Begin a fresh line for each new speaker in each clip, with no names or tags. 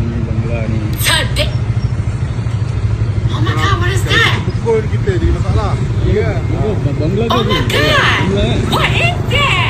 ni Bangla ni.
Oh my god, what is that?
Pukul kita jadi masalah. Ya.
Oh, Bangla?
Oh my god. What is that?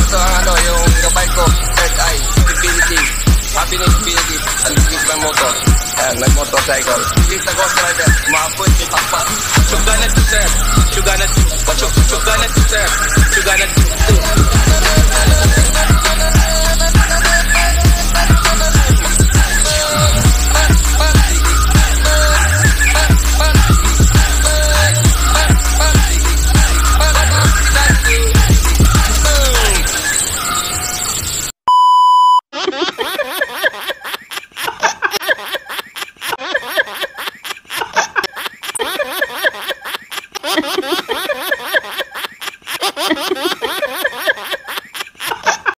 Ito ang ano, yung gabay ko. Third eye. Stability. Happiness, stability. Ang likit ng motor. Ayan, nag-motorcycle. Please ako